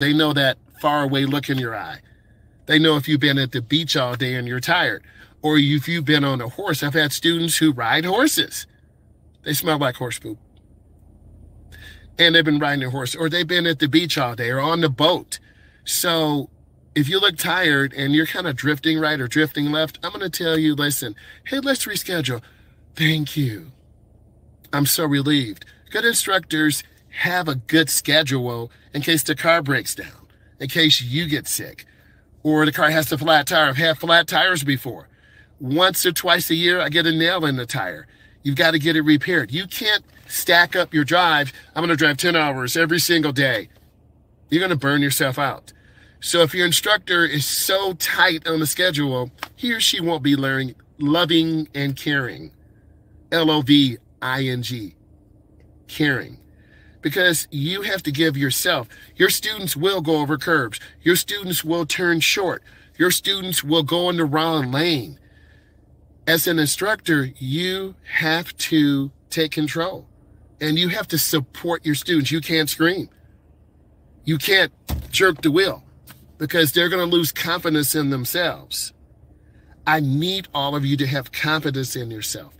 They know that far away look in your eye. They know if you've been at the beach all day and you're tired, or if you've been on a horse. I've had students who ride horses. They smell like horse poop. And they've been riding a horse, or they've been at the beach all day or on the boat. So if you look tired and you're kind of drifting right or drifting left, I'm going to tell you, listen, hey, let's reschedule. Thank you. I'm so relieved. Good instructors have a good schedule in case the car breaks down, in case you get sick, or the car has a flat tire. I've had flat tires before. Once or twice a year, I get a nail in the tire. You've got to get it repaired. You can't stack up your drive. I'm going to drive 10 hours every single day. You're going to burn yourself out. So if your instructor is so tight on the schedule, he or she won't be learning loving and caring. L O V I N G. Caring. Because you have to give yourself. Your students will go over curbs. Your students will turn short. Your students will go in the wrong lane. As an instructor, you have to take control and you have to support your students. You can't scream. You can't jerk the wheel because they're going to lose confidence in themselves. I need all of you to have confidence in yourself.